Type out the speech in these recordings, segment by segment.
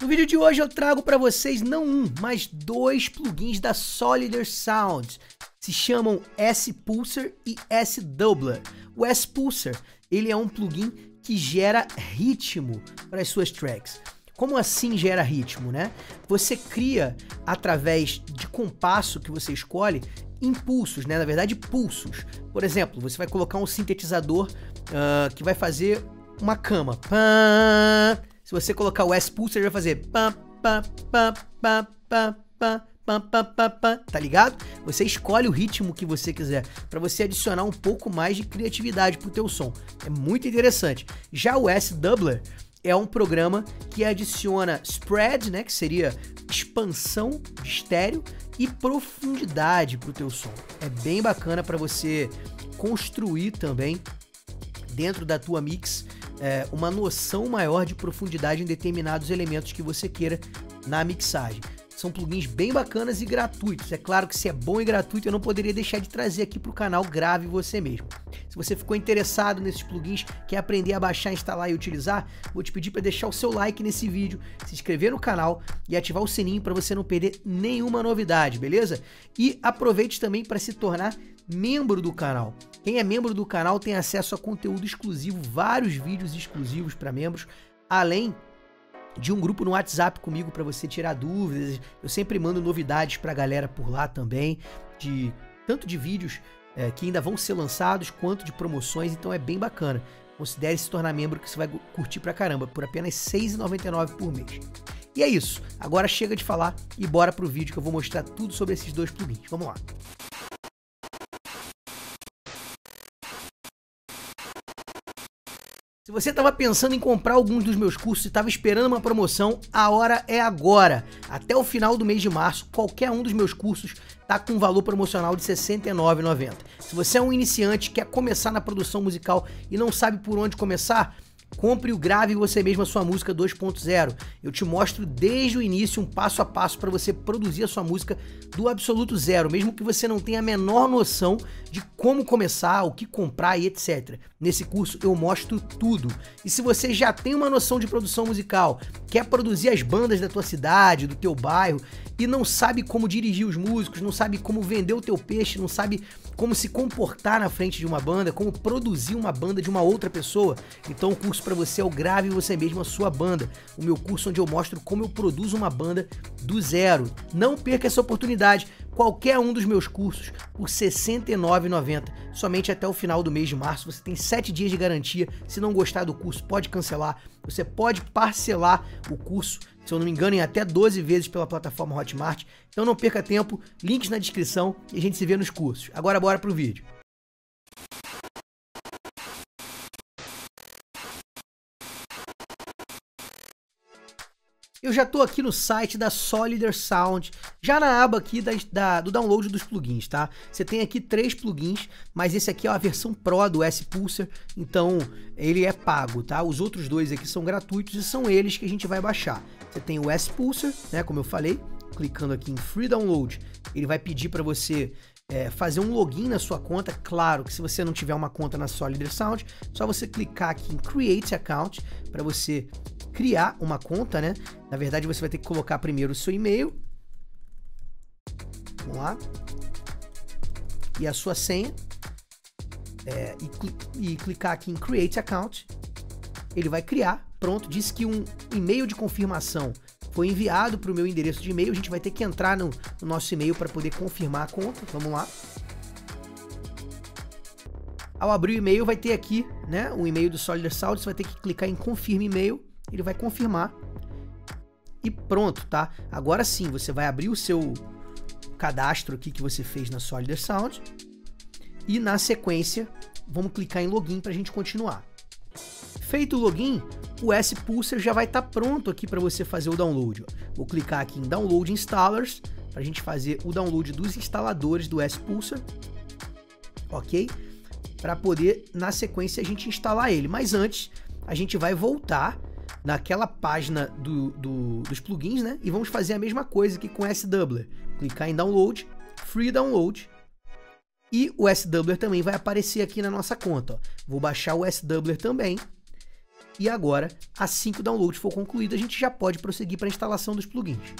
No vídeo de hoje eu trago para vocês não um, mas dois plugins da Solider Sound. Se chamam S-Pulsar e S-Doubler. O S-Pulsar, ele é um plugin que gera ritmo para as suas tracks. Como assim gera ritmo, né? Você cria através de compasso que você escolhe impulsos, né? Na verdade, pulsos. Por exemplo, você vai colocar um sintetizador uh, que vai fazer uma cama. Pã, se você colocar o S Pulse ele vai fazer pam, pam, pam, pam, pam, pam. Pam, pam, pam, pam, tá ligado? Você escolhe o ritmo que você quiser para você adicionar um pouco mais de criatividade pro teu som. É muito interessante. Já o S Doubler é um programa que adiciona spread, né, que seria expansão estéreo e profundidade pro teu som. É bem bacana para você construir também dentro da tua mix é, uma noção maior de profundidade em determinados elementos que você queira na mixagem. São plugins bem bacanas e gratuitos. É claro que se é bom e gratuito, eu não poderia deixar de trazer aqui para o canal Grave Você Mesmo. Se você ficou interessado nesses plugins, quer aprender a baixar, instalar e utilizar, vou te pedir para deixar o seu like nesse vídeo, se inscrever no canal e ativar o sininho para você não perder nenhuma novidade, beleza? E aproveite também para se tornar membro do canal. Quem é membro do canal tem acesso a conteúdo exclusivo, vários vídeos exclusivos para membros, além de um grupo no WhatsApp comigo para você tirar dúvidas. Eu sempre mando novidades para a galera por lá também, de tanto de vídeos é, que ainda vão ser lançados quanto de promoções, então é bem bacana. Considere se tornar membro que você vai curtir pra caramba, por apenas R$ 6,99 por mês. E é isso, agora chega de falar e bora pro vídeo que eu vou mostrar tudo sobre esses dois plugins. Vamos lá. Se você estava pensando em comprar alguns dos meus cursos e estava esperando uma promoção, a hora é agora. Até o final do mês de março, qualquer um dos meus cursos está com um valor promocional de R$ 69,90. Se você é um iniciante, quer começar na produção musical e não sabe por onde começar, Compre o Grave Você Mesmo a Sua Música 2.0. Eu te mostro desde o início um passo a passo para você produzir a sua música do absoluto zero, mesmo que você não tenha a menor noção de como começar, o que comprar e etc. Nesse curso eu mostro tudo. E se você já tem uma noção de produção musical, quer produzir as bandas da tua cidade, do teu bairro e não sabe como dirigir os músicos, não sabe como vender o teu peixe, não sabe como se comportar na frente de uma banda, como produzir uma banda de uma outra pessoa, então o curso para você é o Grave Você Mesmo a Sua Banda, o meu curso onde eu mostro como eu produzo uma banda do zero. Não perca essa oportunidade, qualquer um dos meus cursos por R$ 69,90, somente até o final do mês de março. Você tem 7 dias de garantia. Se não gostar do curso, pode cancelar. Você pode parcelar o curso, se eu não me engano, em até 12 vezes pela plataforma Hotmart. Então não perca tempo, links na descrição e a gente se vê nos cursos. Agora bora pro vídeo. Eu já estou aqui no site da Solider Sound, já na aba aqui da, da, do download dos plugins, tá? Você tem aqui três plugins, mas esse aqui é a versão Pro do S-Pulsar, então ele é pago, tá? Os outros dois aqui são gratuitos e são eles que a gente vai baixar. Você tem o S-Pulsar, né, como eu falei, clicando aqui em Free Download, ele vai pedir para você é, fazer um login na sua conta. Claro que se você não tiver uma conta na Solider Sound, só você clicar aqui em Create Account para você criar uma conta, né? Na verdade, você vai ter que colocar primeiro o seu e-mail. Vamos lá. E a sua senha. É, e, e clicar aqui em Create Account. Ele vai criar. Pronto, diz que um e-mail de confirmação foi enviado para o meu endereço de e-mail. A gente vai ter que entrar no, no nosso e-mail para poder confirmar a conta. Vamos lá. Ao abrir o e-mail, vai ter aqui, né, o e-mail do Solid Sound. Você vai ter que clicar em confirme e-mail ele vai confirmar e pronto, tá? Agora sim, você vai abrir o seu cadastro aqui que você fez na Solider Sound e na sequência vamos clicar em login para a gente continuar. Feito o login, o S-Pulsar já vai estar tá pronto aqui para você fazer o download. Vou clicar aqui em Download Installers para a gente fazer o download dos instaladores do S-Pulsar, ok? Para poder, na sequência, a gente instalar ele. Mas antes, a gente vai voltar naquela página do, do, dos plugins, né? E vamos fazer a mesma coisa aqui com o S-Doubler. Clicar em Download, Free Download. E o S-Doubler também vai aparecer aqui na nossa conta. Ó. Vou baixar o S-Doubler também. E agora, assim que o download for concluído, a gente já pode prosseguir para a instalação dos plugins.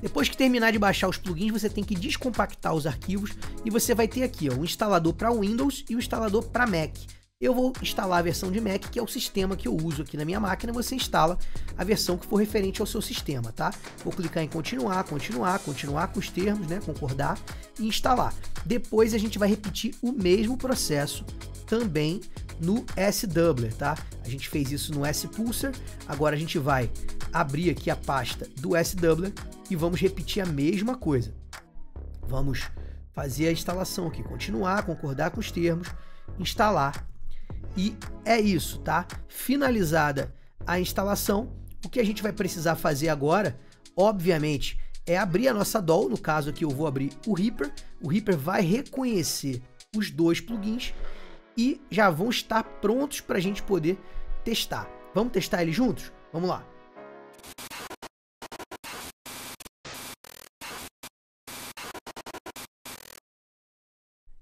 Depois que terminar de baixar os plugins, você tem que descompactar os arquivos e você vai ter aqui ó, o instalador para Windows e o instalador para Mac. Eu vou instalar a versão de Mac, que é o sistema que eu uso aqui na minha máquina, você instala a versão que for referente ao seu sistema, tá? Vou clicar em continuar, continuar, continuar com os termos, né, concordar e instalar. Depois a gente vai repetir o mesmo processo também no S-Doubler, tá? A gente fez isso no S-Pulsar, agora a gente vai abrir aqui a pasta do S-Doubler e vamos repetir a mesma coisa. Vamos fazer a instalação aqui, continuar, concordar com os termos, instalar. E é isso, tá? Finalizada a instalação, o que a gente vai precisar fazer agora, obviamente, é abrir a nossa DOL, no caso aqui eu vou abrir o Reaper, o Reaper vai reconhecer os dois plugins e já vão estar prontos para a gente poder testar. Vamos testar eles juntos? Vamos lá.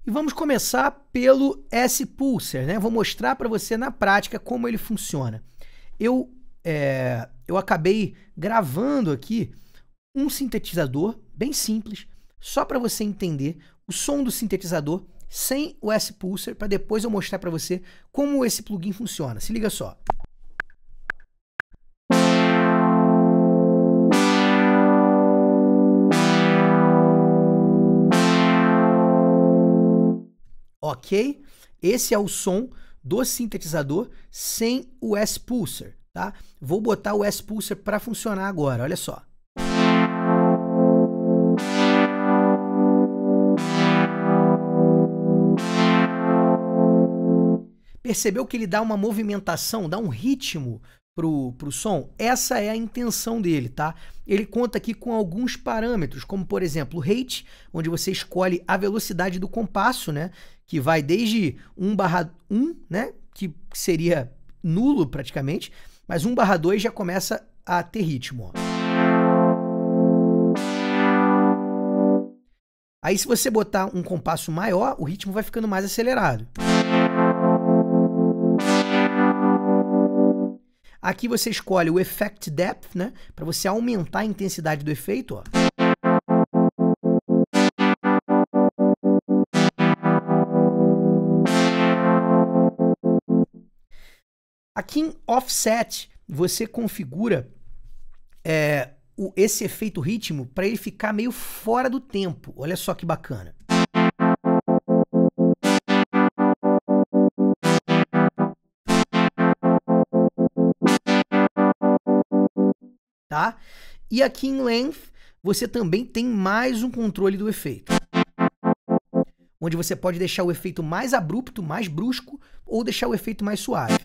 E vamos começar pelo S-Pulsar, né? Vou mostrar para você na prática como ele funciona. Eu, é, eu acabei gravando aqui um sintetizador bem simples, só para você entender o som do sintetizador sem o S-Pulsar, para depois eu mostrar para você como esse plugin funciona. Se liga só. Ok? Esse é o som do sintetizador sem o S-Pulsar, tá? Vou botar o S-Pulsar para funcionar agora, olha só. Percebeu que ele dá uma movimentação, dá um ritmo pro, pro som? Essa é a intenção dele, tá? Ele conta aqui com alguns parâmetros, como por exemplo o rate, onde você escolhe a velocidade do compasso, né? Que vai desde 1 barra 1, né? Que seria nulo praticamente, mas 1 barra 2 já começa a ter ritmo. Aí se você botar um compasso maior, o ritmo vai ficando mais acelerado. Aqui você escolhe o Effect Depth, né? Para você aumentar a intensidade do efeito, ó. Aqui em Offset, você configura é, o, esse efeito ritmo para ele ficar meio fora do tempo. Olha só que bacana. tá? E aqui em Length, você também tem mais um controle do efeito. Onde você pode deixar o efeito mais abrupto, mais brusco, ou deixar o efeito mais suave.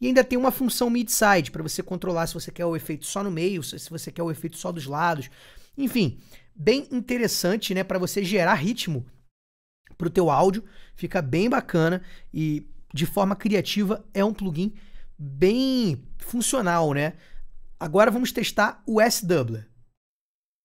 E ainda tem uma função mid-side para você controlar se você quer o efeito só no meio, se você quer o efeito só dos lados. Enfim, bem interessante, né, para você gerar ritmo para o teu áudio, fica bem bacana e de forma criativa é um plugin bem funcional, né? Agora vamos testar o S-Doubler.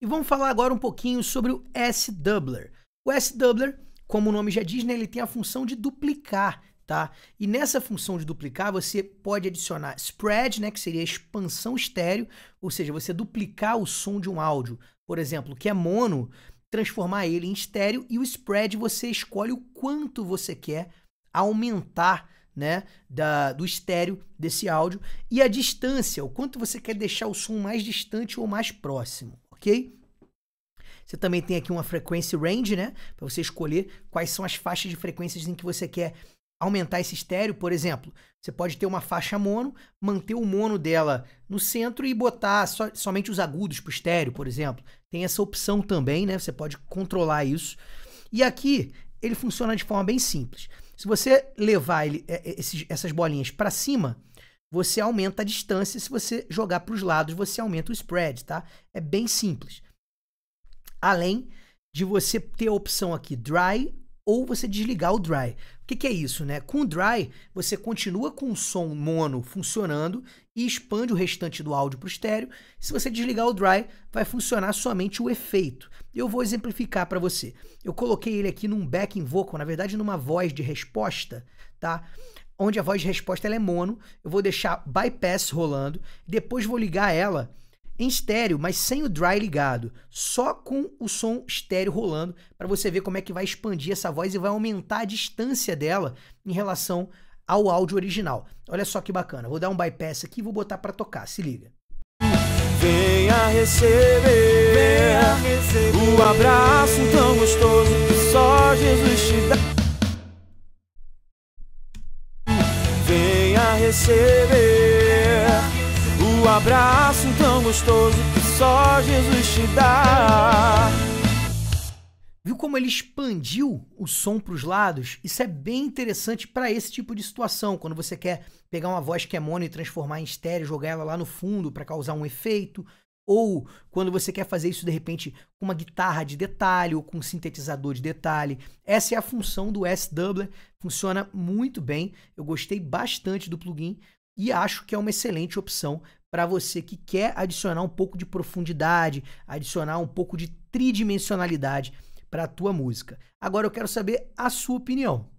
E vamos falar agora um pouquinho sobre o S-Doubler. O S-Doubler, como o nome já diz, né, ele tem a função de duplicar, tá? E nessa função de duplicar, você pode adicionar spread, né, que seria expansão estéreo, ou seja, você duplicar o som de um áudio, por exemplo, que é mono, transformar ele em estéreo e o spread você escolhe o quanto você quer aumentar né, da, do estéreo desse áudio e a distância, o quanto você quer deixar o som mais distante ou mais próximo, ok? Você também tem aqui uma frequência range, né, para você escolher quais são as faixas de frequências em que você quer aumentar esse estéreo, por exemplo, você pode ter uma faixa mono, manter o mono dela no centro e botar so, somente os agudos para o estéreo, por exemplo. Tem essa opção também, né? Você pode controlar isso. E aqui ele funciona de forma bem simples. Se você levar ele, é, é, esses, essas bolinhas para cima, você aumenta a distância. Se você jogar para os lados, você aumenta o spread, tá? É bem simples. Além de você ter a opção aqui dry ou você desligar o dry. O que, que, é isso, né? Com o dry, você continua com o som mono funcionando e expande o restante do áudio para o estéreo. Se você desligar o dry, vai funcionar somente o efeito. Eu vou exemplificar para você. Eu coloquei ele aqui num backing vocal, na verdade numa voz de resposta, tá? Onde a voz de resposta é mono. Eu vou deixar bypass rolando, depois vou ligar ela em estéreo, mas sem o dry ligado, só com o som estéreo rolando, para você ver como é que vai expandir essa voz e vai aumentar a distância dela em relação ao áudio original. Olha só que bacana. Vou dar um bypass aqui e vou botar para tocar. Se liga. Venha receber, Venha receber o abraço tão gostoso que só Jesus te dá. Venha receber o abraço gostoso que só Jesus te dá. Viu como ele expandiu o som para os lados? Isso é bem interessante para esse tipo de situação, quando você quer pegar uma voz que é mono e transformar em estéreo, jogar ela lá no fundo para causar um efeito, ou quando você quer fazer isso de repente com uma guitarra de detalhe ou com um sintetizador de detalhe. Essa é a função do S-Doubler, funciona muito bem. Eu gostei bastante do plugin e acho que é uma excelente opção para você que quer adicionar um pouco de profundidade, adicionar um pouco de tridimensionalidade para a tua música. Agora eu quero saber a sua opinião.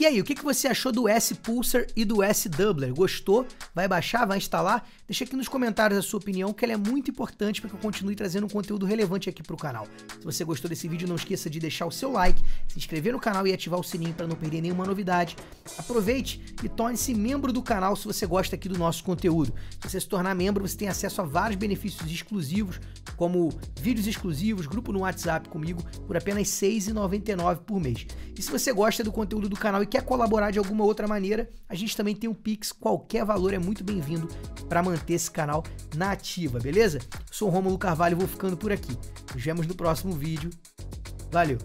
E aí, o que, que você achou do S Pulsar e do S Doubler? Gostou? Vai baixar? Vai instalar? Deixa aqui nos comentários a sua opinião, que ela é muito importante para que eu continue trazendo um conteúdo relevante aqui para o canal. Se você gostou desse vídeo, não esqueça de deixar o seu like, se inscrever no canal e ativar o sininho para não perder nenhuma novidade. Aproveite e torne-se membro do canal se você gosta aqui do nosso conteúdo. Se você se tornar membro, você tem acesso a vários benefícios exclusivos, como vídeos exclusivos, grupo no WhatsApp comigo, por apenas R$ 6,99 por mês. E se você gosta do conteúdo do canal e quer colaborar de alguma outra maneira, a gente também tem um Pix, qualquer valor é muito bem-vindo para manter esse canal na ativa, beleza? Sou o Romulo Carvalho vou ficando por aqui. Nos vemos no próximo vídeo. Valeu!